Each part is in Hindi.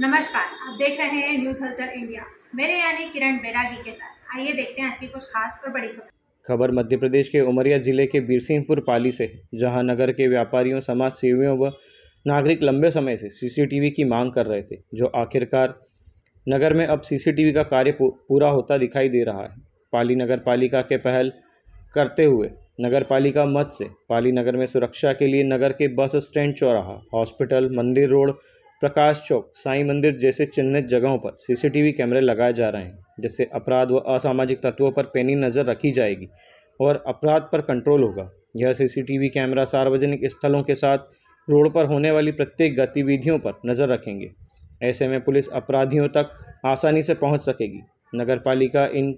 नमस्कार, आप देख रहे हैं न्यूज़ हलचल इंडिया मेरे यानी किरण बैरागी के साथ। आइए देखते हैं आज की कुछ खास और बड़ी खबर। खबर मध्य प्रदेश के उमरिया ज़िले के बीरसिंहपुर पाली से, जहाँ नगर के व्यापारियों समाज सेवियों व नागरिक लंबे समय से सीसीटीवी की मांग कर रहे थे, जो आखिरकार नगर में अब सीसीटीवी का कार्य पूरा होता दिखाई दे रहा है। पाली नगर पालिका के पहल करते हुए नगर पालिका मत से, पाली नगर में सुरक्षा के लिए नगर के बस स्टैंड चौराहा, हॉस्पिटल, मंदिर रोड प्रकाश चौक, साईं मंदिर जैसे चिन्हित जगहों पर सीसीटीवी कैमरे लगाए जा रहे हैं, जिससे अपराध व असामाजिक तत्वों पर पैनी नज़र रखी जाएगी और अपराध पर कंट्रोल होगा। यह सीसीटीवी कैमरा सार्वजनिक स्थलों के साथ रोड पर होने वाली प्रत्येक गतिविधियों पर नज़र रखेंगे। ऐसे में पुलिस अपराधियों तक आसानी से पहुँच सकेगी। नगर पालिका इन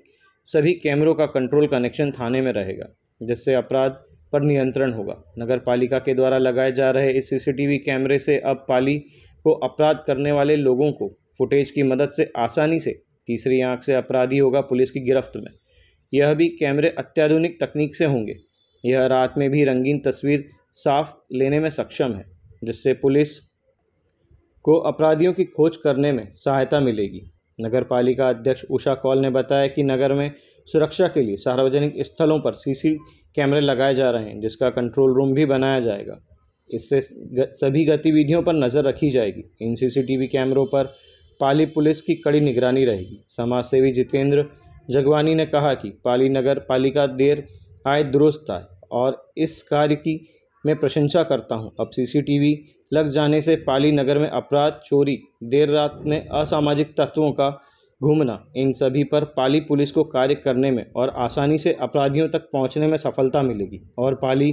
सभी कैमरों का कंट्रोल कनेक्शन थाने में रहेगा, जिससे अपराध पर नियंत्रण होगा। नगर पालिका के द्वारा लगाए जा रहे इस सीसीटीवी कैमरे से अब पाली को अपराध करने वाले लोगों को फुटेज की मदद से आसानी से तीसरी आँख से अपराधी होगा पुलिस की गिरफ्त में। यह भी कैमरे अत्याधुनिक तकनीक से होंगे। यह रात में भी रंगीन तस्वीर साफ़ लेने में सक्षम है, जिससे पुलिस को अपराधियों की खोज करने में सहायता मिलेगी। नगर पालिका अध्यक्ष उषा कौल ने बताया कि नगर में सुरक्षा के लिए सार्वजनिक स्थलों पर सीसी कैमरे लगाए जा रहे हैं, जिसका कंट्रोल रूम भी बनाया जाएगा। इससे सभी गतिविधियों पर नज़र रखी जाएगी इन सीसीटीवी कैमरों पर पाली पुलिस की कड़ी निगरानी रहेगी समाजसेवी जितेंद्र जगवानी ने कहा कि पाली नगर पालिका देर आए दुरुस्त आए और इस कार्य की मैं प्रशंसा करता हूँ। अब सीसीटीवी लग जाने से पाली नगर में अपराध, चोरी, देर रात में असामाजिक तत्वों का घूमना, इन सभी पर पाली पुलिस को कार्य करने में और आसानी से अपराधियों तक पहुँचने में सफलता मिलेगी और पाली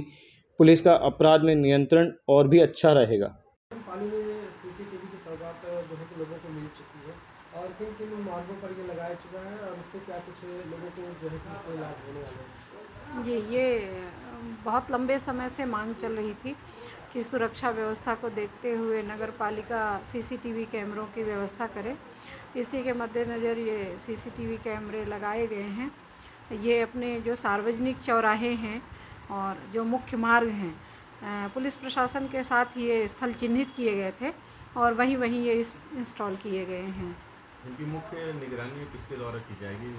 पुलिस का अपराध में नियंत्रण और भी अच्छा रहेगा। पाली में सीसीटीवी की सौगात जो है कि लोगों को मिल चुकी है और किन किन मार्गों पर ये लगाया चुका है और इससे क्या कुछ लोगों को जो है कि इससे लाभ होने वाले हैं? जी ये बहुत लंबे समय से मांग चल रही थी कि सुरक्षा व्यवस्था को देखते हुए नगर पालिका सीसीटीवी कैमरों की व्यवस्था करे। इसी के मद्देनज़र ये सीसीटीवी कैमरे लगाए गए हैं। ये अपने जो सार्वजनिक चौराहे हैं और जो मुख्य मार्ग हैं पुलिस प्रशासन के साथ ये स्थल चिन्हित किए गए थे और वहीं वहीं ये इस इंस्टॉल किए गए हैं। इनकी मुख्य निगरानी किसके द्वारा की जाएगी?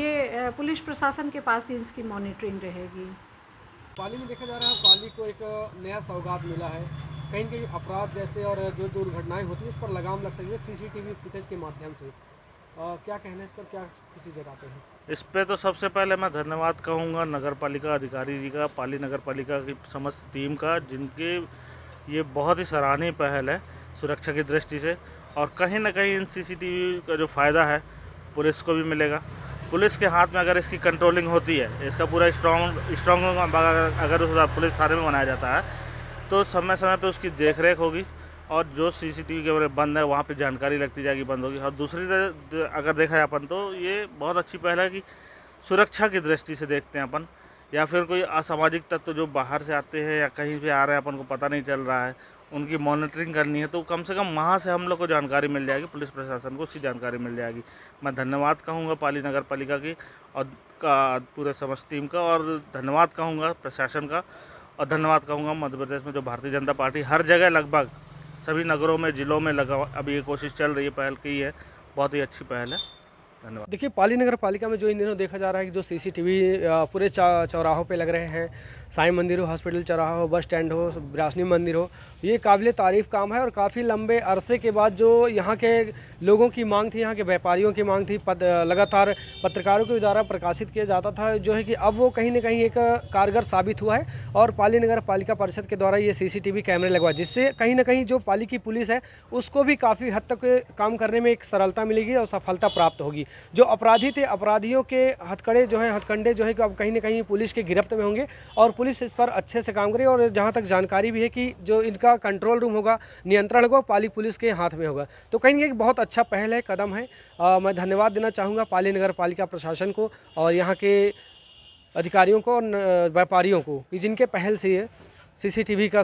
ये पुलिस प्रशासन के पास ही इसकी मॉनिटरिंग रहेगी। पाली में देखा जा रहा है पाली को एक नया सौगात मिला है। कहीं कहीं अपराध जैसे और जो दुर्घटनाएँ होती है उस पर लगाम लग सकती है। सीसीटीवी फुटेज के माध्यम से। अ, क्या कहना इस पर? क्या किसी जगह हैं? इस पे तो सबसे पहले मैं धन्यवाद कहूँगा नगर पालिका अधिकारी जी का पाली नगर पालिका की समस्त टीम का जिनके ये बहुत ही सराहनीय पहल है सुरक्षा की दृष्टि से। और कहीं ना कहीं इन सीसीटीवी का जो फ़ायदा है पुलिस को भी मिलेगा। पुलिस के हाथ में अगर इसकी कंट्रोलिंग होती है इसका पूरा स्ट्रॉन्ग स्ट्रॉन्ग अगर उस पुलिस थाने में बनाया जाता है तो समय समय पे उसकी देख होगी। और जो सीसीटीवी कैमरे बंद है, वहाँ पे जानकारी लगती जाएगी बंद होगी और दूसरी अगर देखा जाए अपन तो ये बहुत अच्छी पहल है कि सुरक्षा की दृष्टि से देखते हैं अपन, या फिर कोई असामाजिक तत्व जो बाहर से आते हैं या कहीं से आ रहे हैं, अपन को पता नहीं चल रहा है, उनकी मॉनिटरिंग करनी है तो कम से कम वहाँ से हम लोग को जानकारी मिल जाएगी, पुलिस प्रशासन को उसकी जानकारी मिल जाएगी। मैं धन्यवाद कहूँगा पाली नगर पालिका की और का, पूरे समस्त टीम का, और धन्यवाद कहूँगा प्रशासन का, और धन्यवाद कहूँगा मध्य प्रदेश में जो भारतीय जनता पार्टी हर जगह लगभग सभी नगरों में, ज़िलों में लगा अभी ये कोशिश चल रही है, पहल की है। बहुत ही अच्छी पहल है। धन्यवाद। देखिए पाली नगर पालिका में जो इन दिनों देखा जा रहा है कि जो सीसीटीवी पूरे चौराहों पे लग रहे हैं साई मंदिर हो हॉस्पिटल चौराहा हो बस स्टैंड हो ब्रासनी मंदिर हो ये काबिल तारीफ़ काम है और काफ़ी लंबे अरसे के बाद जो यहाँ के लोगों की मांग थी यहाँ के व्यापारियों की मांग थी पद, लगातार पत्रकारों के द्वारा प्रकाशित किया जाता था जो है कि अब वो कहीं ना कहीं एक कारगर साबित हुआ है और पाली नगर पालिका परिषद के द्वारा ये सीसीटीवी कैमरे लगवा जिससे कहीं ना कहीं जो पाली की पुलिस है उसको भी काफ़ी हद तक काम करने में एक सरलता मिलेगी और सफलता प्राप्त होगी। जो अपराधी थे अपराधियों के हथकड़े जो है हथकंडे जो है अब कहीं ना कहीं पुलिस के गिरफ्त में होंगे और पुलिस इस पर अच्छे से काम करे और जहाँ तक जानकारी भी है कि जो इनका कंट्रोल रूम होगा नियंत्रण होगा पाली पुलिस के हाथ में होगा। तो कहीं एक बहुत अच्छा पहल है कदम है। अ, मैं धन्यवाद देना चाहूँगा पाली नगर पालिका प्रशासन को और यहाँ के अधिकारियों को और व्यापारियों को कि जिनके पहल से ये सीसीटीवी का